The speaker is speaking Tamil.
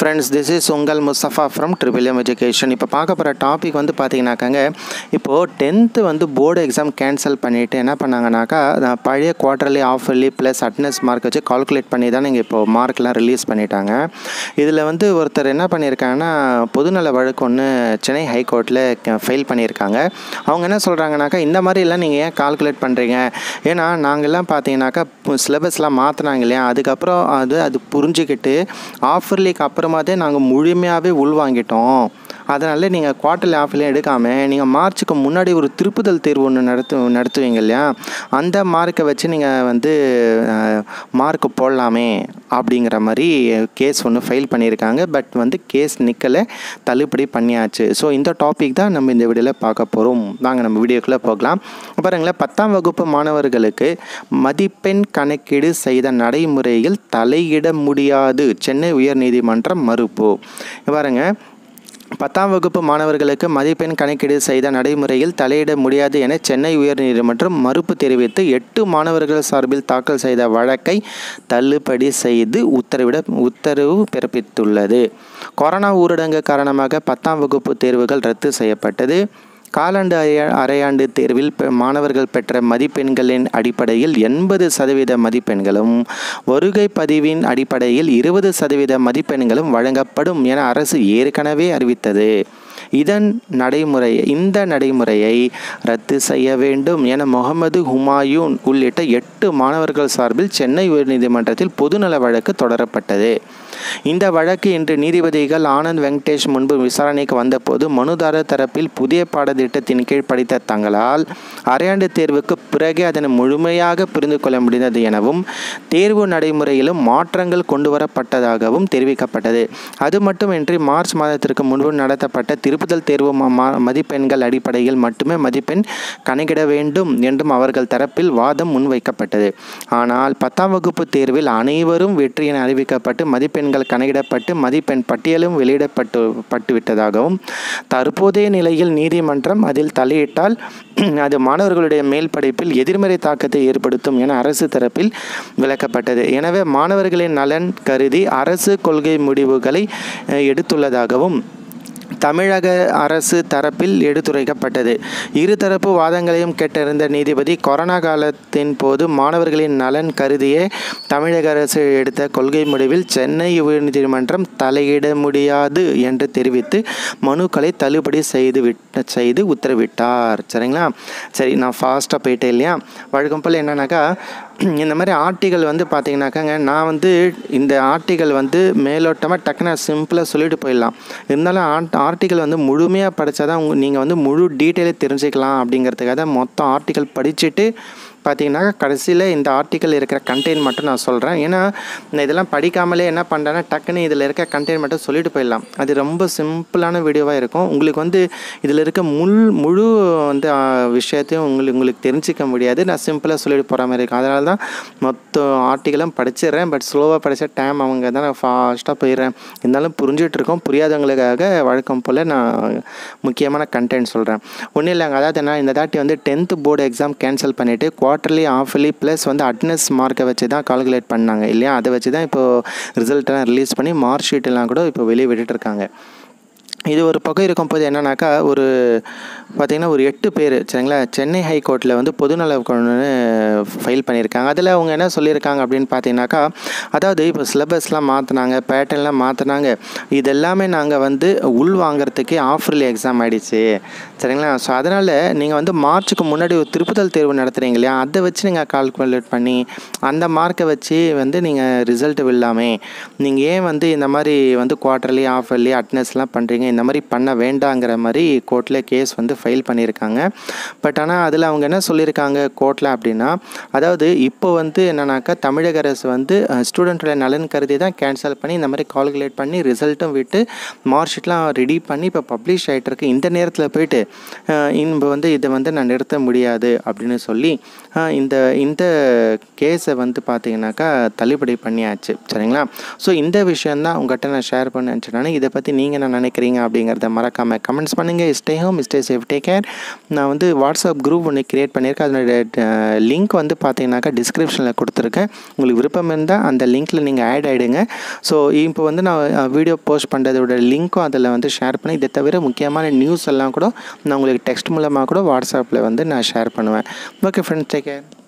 ஃப்ரெண்ட்ஸ் திஸ் இஸ் உங்கள் Mustafa from triple M education இப்போ பார்க்க போகிற டாபிக் வந்து பார்த்தீங்கன்னாக்காங்க இப்போது டென்த்து வந்து போர்டு எக்ஸாம் கேன்சல் பண்ணிவிட்டு என்ன பண்ணாங்கனாக்கா பழைய quarterly half yearly plus attendance mark வச்சு கால்குலேட் பண்ணி தான் நீங்கள் இப்போது மார்க்லாம் ரிலீஸ் பண்ணிட்டாங்க. இதில் வந்து ஒருத்தர் என்ன பண்ணியிருக்காங்கன்னா பொதுநல வழக்கு ஒன்று சென்னை ஹைகோர்ட்டில் ஃபைல் பண்ணியிருக்காங்க அவங்க என்ன சொல்கிறாங்கனாக்கா இந்த மாதிரிலாம் நீங்கள் ஏன் கால்குலேட் பண்ணுறீங்க ஏன்னா நாங்கள்லாம் பார்த்தீங்கன்னாக்கா சிலபஸ்லாம் மாற்றினாங்க இல்லையா? அதுக்கப்புறம் அது அது புரிஞ்சுக்கிட்டு ஆஃபர்லிக்கு அப்புறம் அப்புறமாதே நாங்கள் முழுமையாகவே உள்வாங்கிட்டோம். அதனால் நீங்கள் குவார்ட்டர்லி ஆஃப்லேயும் எடுக்காமல் நீங்கள் மார்ச்சுக்கு முன்னாடி ஒரு திருப்புதல் தேர்வு ஒன்று நடத்து நடத்துவீங்க இல்லையா? அந்த மார்க்கை வச்சு நீங்கள் வந்து மார்க் போடலாமே அப்படிங்கிற மாதிரி கேஸ் ஒன்று ஃபைல் பண்ணியிருக்காங்க. பட் வந்து கேஸ் நிற்கலை தள்ளுபடி பண்ணியாச்சு. ஸோ இந்த டாபிக் தான் நம்ம இந்த வீடியோவில் பார்க்க போகிறோம் வாங்க நம்ம வீடியோக்குள்ளே போகலாம். பாருங்களேன் பத்தாம் வகுப்பு மாணவர்களுக்கு மதிப்பெண் கணக்கீடு செய்த நடைமுறையில் தலையிட முடியாது. சென்னை உயர்நீதிமன்றம் மறுப்பு. பாருங்க பத்தாம் வகுப்பு மாணவர்களுக்கு மதிப்பெண் கணக்கீடு செய்த நடைமுறையில் தலையிட முடியாது என சென்னை உயர்நீதிமன்றம் மறுப்பு தெரிவித்து எட்டு மாணவர்கள் சார்பில் தாக்கல் செய்த வழக்கை தள்ளுபடி செய்து உத்தரவிட உத்தரவு பிறப்பித்துள்ளது. கொரோனா ஊரடங்கு காரணமாக பத்தாம் வகுப்பு தேர்வுகள் ரத்து செய்யப்பட்டது. காலாண்டு அரையாண்டு தேர்வில் பெ- மாணவர்கள் பெற்ற மதிப்பெண்களின் அடிப்படையில் எண்பது சதவீத மதிப்பெண்களும் வருகை பதிவின் அடிப்படையில் இருபது சதவீத மதிப்பெண்களும் வழங்கப்படும் என அரசு ஏற்கனவே அறிவித்தது. இதன் நடைமுறை இந்த நடைமுறையை ரத்து செய்ய வேண்டும் என முகமது ஹுமாயூன் உள்ளிட்ட எட்டு மாணவர்கள் சார்பில் சென்னை உயர்நீதிமன்றத்தில் பொதுநல வழக்கு தொடரப்பட்டது. இந்த வழக்கு இன்று நீதிபதிகள் ஆனந்த் வெங்கடேஷ் முன்பு விசாரணைக்கு வந்தபோது மனுதாரர் தரப்பில் புதிய பாடத்திட்டத்தின் கீழ் படித்த தங்களால் அரையாண்டு தேர்வுக்கு பிறகே அதனை முழுமையாக புரிந்து கொள்ள முடிந்தது எனவும் தேர்வு நடைமுறையிலும் மாற்றங்கள் கொண்டுவரப்பட்டதாகவும் தெரிவிக்கப்பட்டது. அது மட்டுமின்றி மார்ச் மாதத்திற்கு முன்பு நடத்தப்பட்ட திருப்புதல் தேர்வு மதிப்பெண்கள் அடிப்படையில் மட்டுமே மதிப்பெண் கணக்கிட வேண்டும் என்றும் அவர்கள் தரப்பில் வாதம் முன்வைக்கப்பட்டது. ஆனால் பத்தாம் வகுப்பு தேர்வில் அனைவரும் வெற்றி என அறிவிக்கப்பட்டு மதிப்பெண்கள் கணக்கிடப்பட்டு மதிப்பெண் பட்டியலும் வெளியிடப்பட்டு பட்டுவிட்டதாகவும் தற்போதைய நிலையில் நீதிமன்றம் அதில் தலையிட்டால் அது மாணவர்களுடைய மேல் படிப்பில் எதிர்மறை தாக்கத்தை ஏற்படுத்தும் என அரசு தரப்பில் விளக்கப்பட்டது. எனவே மாணவர்களின் நலன் கருதி அரசு கொள்கை முடிவுகளை எடுத்துள்ளதாகவும் தமிழக அரசு தரப்பில் எடுத்துரைக்கப்பட்டது. இருதரப்பு வாதங்களையும் கேட்டறிந்த நீதிபதி கொரோனா காலத்தின் போது மாணவர்களின் நலன் கருதியே தமிழக அரசு எடுத்த கொள்கை முடிவில் சென்னை உயர்நீதிமன்றம் தலையிட முடியாது என்று தெரிவித்து மனுக்களை தள்ளுபடி செய்து விட்ட செய்து உத்தரவிட்டார். சரிங்களா? சரி நான் ஃபாஸ்ட்டாக போயிட்டேன் இல்லையா? வழக்கம் போல் என்னன்னாக்கா இந்த மாதிரி ஆர்டிகள் வந்து பார்த்தீங்கன்னாக்காங்க நான் வந்து இந்த ஆர்டிகள் வந்து மேலோட்டமாக டக்குன்னு சிம்பிளாக சொல்லிட்டு போயிடலாம். இருந்தாலும் ஆர்ட் ஆர்டிகள் வந்து முழுமையாக படித்தா தான் உங்கள் நீங்கள் வந்து முழு டீட்டெயிலே தெரிஞ்சுக்கலாம் அப்படிங்கிறதுக்காக தான் மொத்தம் ஆர்டிகள் படிச்சுட்டு பார்த்தீங்கன்னா கடைசியில் இந்த ஆர்டிக்கல் இருக்கிற கண்டெயின் மட்டும் நான் சொல்கிறேன் ஏன்னா நான் இதெல்லாம் படிக்காமலே என்ன பண்ணுறேன்னா டக்குன்னு இதில் இருக்க கண்டெயின் மட்டும் சொல்லிட்டு போயிடலாம். அது ரொம்ப சிம்பிளான வீடியோவாக இருக்கும். உங்களுக்கு வந்து இதில் இருக்க முள் முழு வந்து விஷயத்தையும் உங்களுக்கு உங்களுக்கு தெரிஞ்சிக்க முடியாது. நான் சிம்பிளாக சொல்லிட்டு போகிற மாதிரி இருக்கும். அதனால தான் மொத்த ஆர்டிக்கலும் படிச்சிடுறேன். பட் ஸ்லோவாக படித்த டைம் அவங்க தான் நான் ஃபாஸ்ட்டாக போயிடுறேன். இருந்தாலும் புரிஞ்சிட்ருக்கோம் புரியாதவங்களுக்காக வழக்கம் போல் நான் முக்கியமான கண்டென்ட் சொல்கிறேன் ஒன்றும் இல்லைங்க. அதாவது என்ன? இந்த தாட்டி வந்து டென்த்து போர்டு எக்ஸாம் கேன்சல் பண்ணிவிட்டு குவார்ட்டர்லி ஆஃபர்லி ப்ளஸ் வந்து அட்னஸ் மார்க்கை வச்சு தான் கால்குலேட் பண்ணாங்க இல்லையா? அதை வச்சு தான் இப்போது ரிசல்ட்டெல்லாம் ரிலீஸ் பண்ணி மார்க் ஷீட்டெல்லாம் கூட இப்போ வெளியே விட்டுட்டு இருக்காங்க. இது ஒரு பக்கம் இருக்கும்போது என்னன்னாக்கா ஒரு பார்த்திங்கன்னா ஒரு எட்டு பேர் சரிங்களா? சென்னை ஹைகோர்ட்டில் வந்து பொதுநல குழுன்னு ஃபைல் பண்ணியிருக்காங்க. அதில் அவங்க என்ன சொல்லியிருக்காங்க அப்படின்னு பார்த்தீங்கன்னாக்கா அதாவது இப்போ சிலபஸ்லாம் மாற்றினாங்க பேட்டர்ன்லாம் மாற்றினாங்க இதெல்லாமே நாங்கள் வந்து உள் வாங்குறதுக்கே ஆஃபர்லி எக்ஸாம் ஆகிடுச்சு சரிங்களா? ஸோ அதனால் நீங்கள் வந்து மார்ச்சுக்கு முன்னாடி ஒரு திருப்புதல் தேர்வு நடத்துகிறீங்க இல்லையா? அதை வச்சு நீங்கள் கால்குலேட் பண்ணி அந்த மார்க்கை வச்சு வந்து நீங்கள் ரிசல்ட் இல்லாமல் நீங்கள் ஏன் வந்து இந்த மாதிரி வந்து குவார்ட்டர்லி ஆஃபர்லி அட்னஸ்லாம் பண்ணுறீங்க இந்த மாதிரி பண்ண வேண்டாங்கிற மாதிரி கோர்ட்டில் கேஸ் வந்து ஃபைல் பண்ணியிருக்காங்க. பட் ஆனால் அதில் அவங்க என்ன சொல்லியிருக்காங்க கோர்ட்டில் அப்படின்னா அதாவது இப்போ வந்து என்னன்னாக்கா தமிழக அரசு வந்து ஸ்டூடெண்ட்டோட நலன் கருதி தான் கேன்சல் பண்ணி இந்த மாதிரி கால்குலேட் பண்ணி ரிசல்ட்டும் விட்டு மார்க் ஷீட்லாம் ரெடி பண்ணி இப்போ பப்ளிஷ் ஆகிட்டு இருக்கு இந்த நேரத்தில் போயிட்டு இன்பு வந்து இதை வந்து நான் நிறுத்த முடியாது அப்படின்னு சொல்லி இந்த இந்த கேஸை வந்து பார்த்தீங்கன்னாக்கா தள்ளுபடி பண்ணியாச்சு. சரிங்களா? ஸோ இந்த விஷயந்தான் உங்கள்கிட்ட நான் ஷேர் பண்ண நினச்சிட்டேன் இதை பற்றி நீங்கள் என்ன நினைக்கிறீங்க அப்படிங்கிறத மறக்காமல் கமெண்ட்ஸ் பண்ணுங்கள் stay home stay safe take care நான் வந்து வாட்ஸ்அப் குரூப் ஒன்று க்ரியேட் பண்ணியிருக்கேன். அதனுடைய லிங்க் வந்து பார்த்தீங்கன்னாக்கா டிஸ்கிரிப்ஷனில் கொடுத்துருக்கேன். உங்களுக்கு விருப்பம் இருந்தால் அந்த லிங்க்கில் நீங்கள் ஆட் ஆகிடுங்க ஸோ இப்போ வந்து நான் வீடியோ போஸ்ட் பண்ணுறதோட லிங்க்கும் அதில் வந்து ஷேர் பண்ணி இதை தவிர முக்கியமான நியூஸ் எல்லாம் கூட நான் உங்களுக்கு டெக்ஸ்ட் மூலமாக கூட வாட்ஸ்அப்பில் வந்து நான் ஷேர் பண்ணுவேன். Okay friends take care